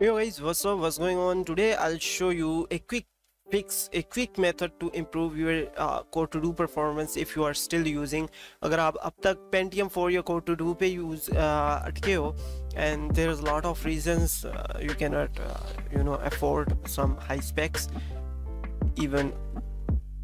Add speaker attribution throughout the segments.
Speaker 1: Hey guys, what's up? What's going on? Today I'll show you a quick fix, a quick method to improve your uh, Core to Do performance if you are still using. अगर आप अब तक Pentium 4 या Core to Do पे use uh, अटके हो and there's a lot of reasons uh, you cannot uh, you know afford some high specs. Even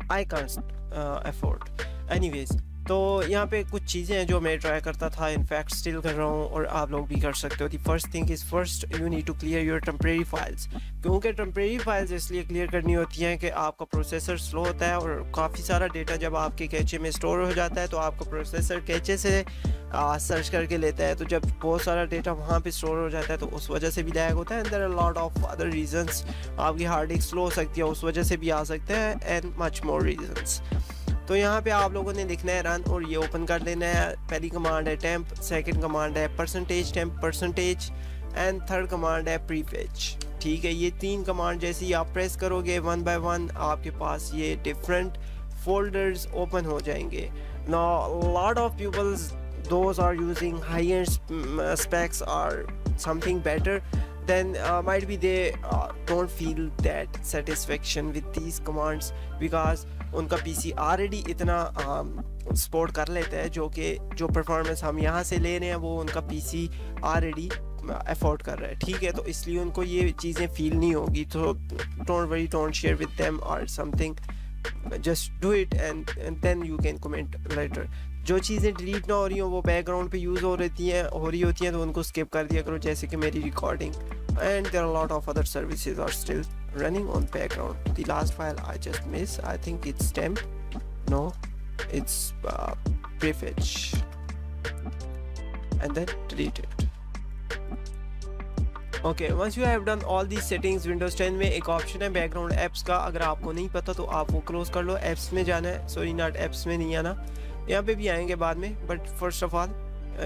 Speaker 1: I can't uh, afford. Anyways. तो यहाँ पे कुछ चीज़ें हैं जो मैं ट्राई करता था इनफैक्ट स्टिल कर रहा हूँ और आप लोग भी कर सकते हो। The first thing is first you need to clear your temporary files क्योंकि टम्प्रेरी फाइल्स इसलिए क्लियर करनी होती हैं कि आपका प्रोसेसर स्लो होता है और काफ़ी सारा डेटा जब आपके कैचे में स्टोर हो जाता है तो आपका प्रोसेसर कैचे से आ, सर्च करके लेता है। तो जब बहुत सारा डेटा वहाँ पे स्टोर हो जाता है तो उस वजह से भी लैग होता है and there lot of other reasons आपकी हार्ड डिस्क स्लो हो सकती है उस वजह से भी आ सकते हैं एंड मच मोर रीजंस तो यहाँ पे आप लोगों ने लिखना है रन और ये ओपन कर देना है। पहली कमांड है टेम्प सेकंड कमांड है percentage temp percentage and third command है प्रीफेच ठीक है, ये तीन कमांड जैसे ही आप प्रेस करोगे वन बाय वन आपके पास ये डिफरेंट फोल्डर्स ओपन हो जाएँगे। ना lot of peoples are using high end specs or something better then uh, might be they uh, don't feel that satisfaction with these commands because उनका PC already इतना support कर लेता है जो कि जो परफॉर्मेंस हम यहाँ से ले रहे हैं वो उनका पीसी ऑलरेडी अफोर्ड कर रहा है। ठीक है तो इसलिए उनको ये चीज़ें फील नहीं होगी तो don't worry don't share with them और something just do it and then you can comment later जो चीज़ें डिलीट ना हो रही हो वो बैकग्राउंड पे यूज़ हो रही हैं हो रही होती हैं तो उनको स्किप कर दिया करो जैसे कि मेरी recording and there lot of other services are still on background. The last file I just missed I think it's temp no it's uh, prefetch. And then delete it. Okay once you have done all the settings Windows 10 में एक option है background apps का. अगर आपको नहीं पता तो आप वो क्लोज कर लो. एप्स में जाना है. सॉरी नॉट एप्स में नहीं आना. यहाँ पे भी आएँगे बाद में बट फ़र्स्ट ऑफ़ ऑल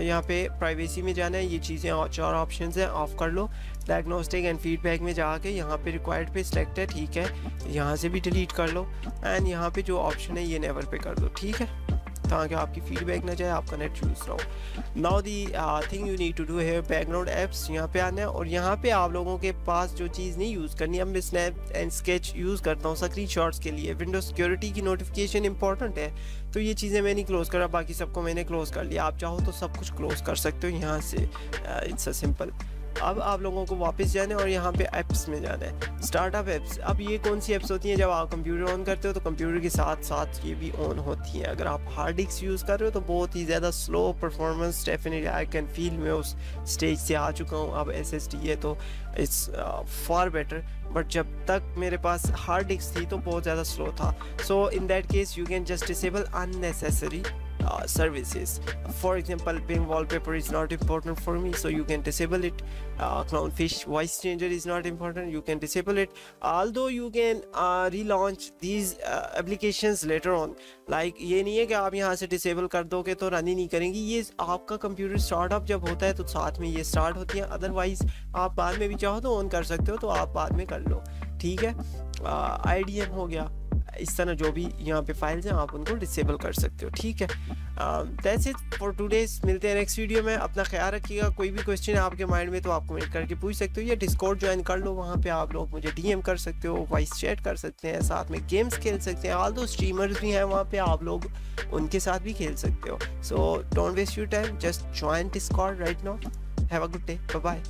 Speaker 1: यहाँ पे प्राइवेसी में जाना है, ये चीज़ें चार ऑप्शन हैं ऑफ़ कर लो। डायग्नोस्टिक एंड फीडबैक में जाके यहाँ पे रिक्वायर्ड पे सिलेक्ट है, ठीक है। यहाँ से भी डिलीट कर लो। एंड यहाँ पे जो ऑप्शन है, ये नेवर पे कर दो, ठीक है? ताकि आपकी फीडबैक ना जाए, आपका नेट यूज़ ना हो। Now the thing you need to do है बैकग्राउंड एप्स यहाँ पे आना है और यहाँ पे आप लोगों के पास जो चीज़ नहीं यूज़ करनी अब मैं स्नैप एंड स्केच यूज़ करता हूँ स्क्रीन के लिए। विंडो सिक्योरिटी की नोटिफिकेशन इंपॉर्टेंट है। तो ये चीज़ें मैं नहीं क्लोज़ करा, बाकी सबको मैंने क्लोज़ कर लिया। आप चाहो तो सब कुछ क्लोज़ कर सकते हो यहाँ से। इट्स अ सिंपल अब आप लोगों को वापस जाना है और यहाँ पे ऐप्स में जाना है। स्टार्टअप ऐप्स अब ये कौन सी ऐप्स होती हैं? जब आप कंप्यूटर ऑन करते हो तो कंप्यूटर के साथ साथ ये भी ऑन होती हैं। अगर आप हार्ड डिस्क यूज़ कर रहे हो तो बहुत ही ज़्यादा slow performance definitely I can feel मैं उस स्टेज से आ चुका हूँ। अब एस एस है तो इट्स फार बेटर बट जब तक मेरे पास हार्ड डिस्क थी तो बहुत ज़्यादा स्लो था। So in that case you can just disable unnecessary uh, services for example ping wallpaper is not important for me so you can disable it uh, clownfish voice changer is not important you can disable it although you can uh, relaunch these uh, applications later on like ये नहीं है कि आप यहाँ से disable कर दोगे तो रन ही नहीं करेंगी ये आपका कंप्यूटर स्टार्टअप जब होता है तो साथ में ये स्टार्ट होती है अदरवाइज़ आप बाद में भी चाहो तो ऑन कर सकते हो तो आप बाद में कर लो ठीक है आई uh, हो गया इस तरह जो भी यहाँ पे फाइल्स हैं, आप उनको डिसेबल कर सकते हो, ठीक है? दैट्स इट फॉर टुडेज मिलते हैं नेक्स्ट वीडियो में। अपना ख्याल रखिएगा, कोई भी क्वेश्चन है आपके माइंड में तो आप कमेंट करके पूछ सकते हो, या डिस्कॉर्ड ज्वाइन कर लो, वहाँ पे आप लोग मुझे डीएम कर सकते हो वॉइस चैट कर सकते हैं, साथ में गेम्स खेल सकते हैं। ऑल दो स्ट्रीमर्स भी हैं वहाँ पे, आप लोग उनके साथ भी खेल सकते हो। So don't waste you time just join Discord right now have a good day bye